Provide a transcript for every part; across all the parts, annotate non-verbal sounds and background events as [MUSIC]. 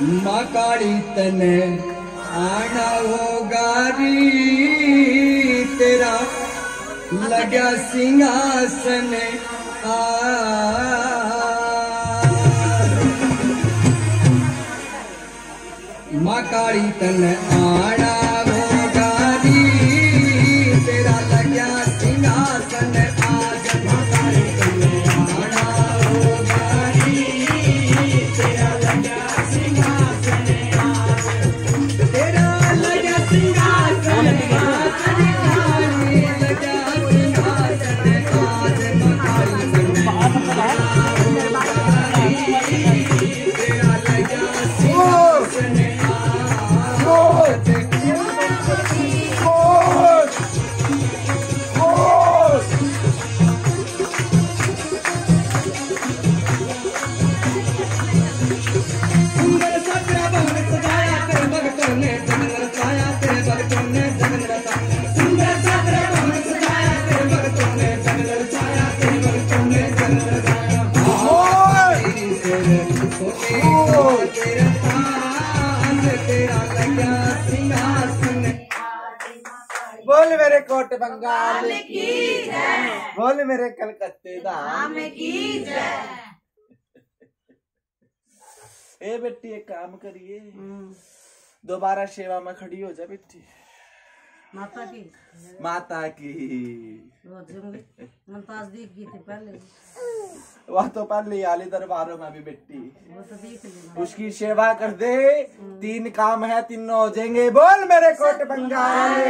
माँ काली तने आना होगा री तेरा। लगा सिंहासन आ। माँ काली तन आना बोल मेरे कोट बंगाल। की जय। बोल मेरे कलकत्ते धाम की जय। [LAUGHS] ए बेटी एक काम करिए। दोबारा सेवा में खड़ी हो जा बेटी। माता की। माता की। पहले। वह तो पहले आले दरबारों में भी बेटी। वो तो देख ली उसकी सेवा कर दे। तीन काम है तीनों हो जाएँगे। बोल मेरे कोट बंगाल।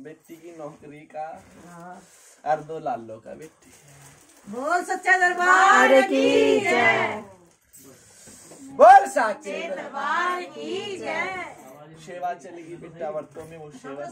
बेटी की नौकरी का और दो लालो का बेटी। बोल सच्चा दरबार। की जय। साचे दरबार की जय। सेवा चलेगी बिट्टा वर्तों में वो सेवा।